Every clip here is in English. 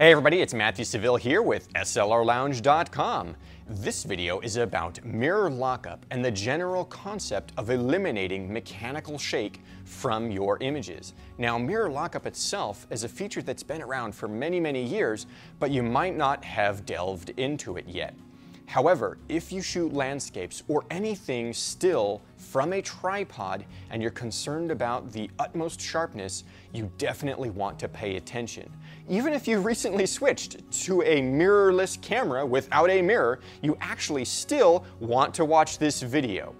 Hey everybody, it's Matthew Saville here with SLRLounge.com. This video is about mirror lockup and the general concept of eliminating mechanical shake from your images. Now, mirror lockup itself is a feature that's been around for many, many years, but you might not have delved into it yet. However, if you shoot landscapes or anything still from a tripod and you're concerned about the utmost sharpness, you definitely want to pay attention. Even if you've recently switched to a mirrorless camera without a mirror, you actually still want to watch this video.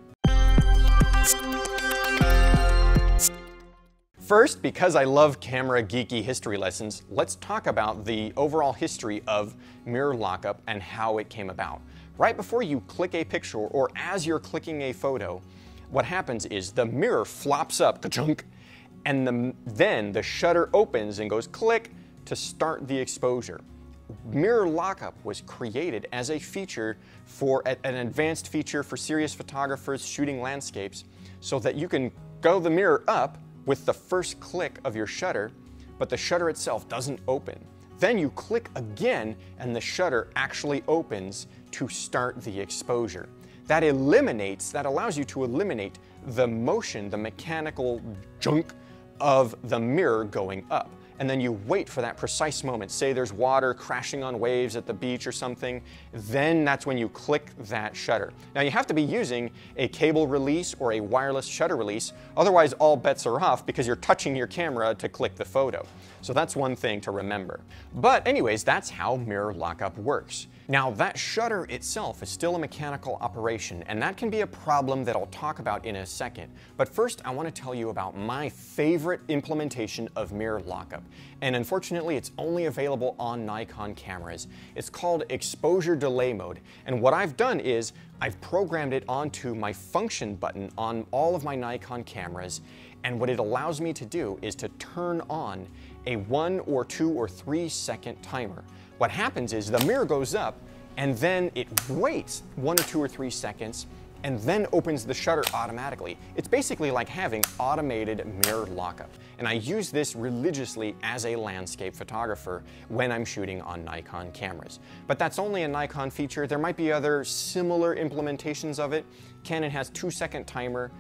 First, because I love camera geeky history lessons, let's talk about the overall history of mirror lockup and how it came about. Right before you click a picture or as you're clicking a photo, what happens is the mirror flops up, ka-chunk, and the, then the shutter opens and goes click to start the exposure. Mirror lockup was created as a feature for an advanced feature for serious photographers shooting landscapes so that you can go the mirror up with the first click of your shutter, but the shutter itself doesn't open. Then you click again and the shutter actually opens to start the exposure. That eliminates, that allows you to eliminate the motion, the mechanical junk of the mirror going up and then you wait for that precise moment. Say there's water crashing on waves at the beach or something, then that's when you click that shutter. Now you have to be using a cable release or a wireless shutter release, otherwise all bets are off because you're touching your camera to click the photo. So that's one thing to remember. But anyways, that's how mirror lockup works. Now that shutter itself is still a mechanical operation and that can be a problem that I'll talk about in a second. But first I want to tell you about my favorite implementation of mirror lockup. And unfortunately it's only available on Nikon cameras. It's called exposure delay mode. And what I've done is I've programmed it onto my function button on all of my Nikon cameras and what it allows me to do is to turn on a one or two or three second timer. What happens is the mirror goes up and then it waits one or two or three seconds and then opens the shutter automatically. It's basically like having automated mirror lockup. And I use this religiously as a landscape photographer when I'm shooting on Nikon cameras. But that's only a Nikon feature. There might be other similar implementations of it. Canon has two second timer.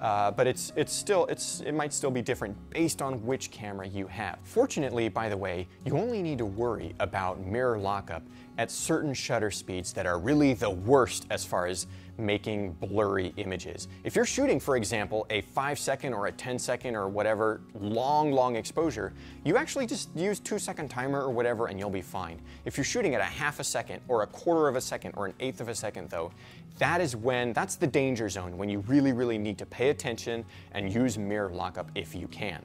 Uh, but it's, it's still, it's, it might still be different based on which camera you have. Fortunately, by the way, you only need to worry about mirror lockup at certain shutter speeds that are really the worst as far as making blurry images. If you're shooting, for example, a 5 second or a 10 second or whatever long, long exposure, you actually just use 2 second timer or whatever and you'll be fine. If you're shooting at a half a second or a quarter of a second or an eighth of a second though, that is when, that's the danger zone, when you really, really need to pay attention and use mirror lockup if you can.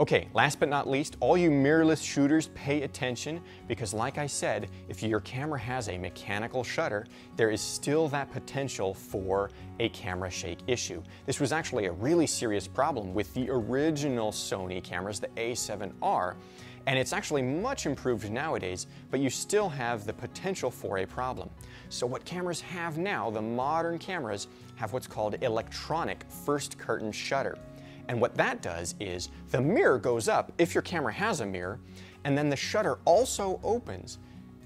Okay, last but not least, all you mirrorless shooters pay attention because like I said, if your camera has a mechanical shutter, there is still that potential for a camera shake issue. This was actually a really serious problem with the original Sony cameras, the a7R, and it's actually much improved nowadays, but you still have the potential for a problem. So what cameras have now, the modern cameras, have what's called electronic first curtain shutter. And what that does is the mirror goes up, if your camera has a mirror, and then the shutter also opens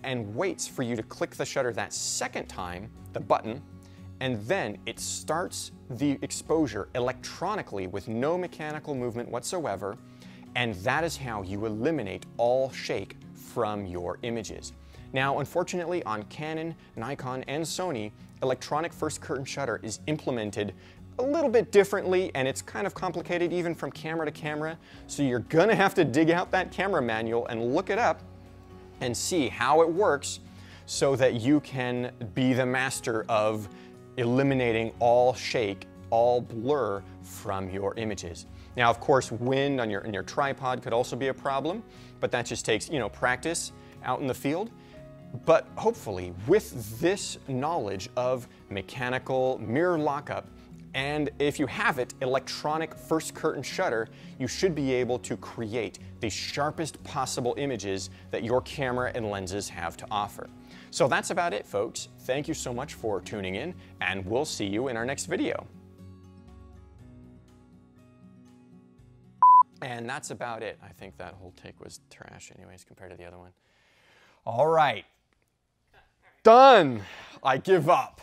and waits for you to click the shutter that second time, the button, and then it starts the exposure electronically with no mechanical movement whatsoever, and that is how you eliminate all shake from your images. Now, unfortunately, on Canon, Nikon, and Sony, electronic first curtain shutter is implemented a little bit differently and it's kind of complicated even from camera to camera. So you're gonna have to dig out that camera manual and look it up and see how it works so that you can be the master of eliminating all shake, all blur from your images. Now, of course, wind on your, on your tripod could also be a problem, but that just takes, you know, practice out in the field. But hopefully, with this knowledge of mechanical mirror lockup, and if you have it, electronic first curtain shutter, you should be able to create the sharpest possible images that your camera and lenses have to offer. So that's about it, folks. Thank you so much for tuning in, and we'll see you in our next video. And that's about it. I think that whole take was trash anyways compared to the other one. All right. Done. I give up.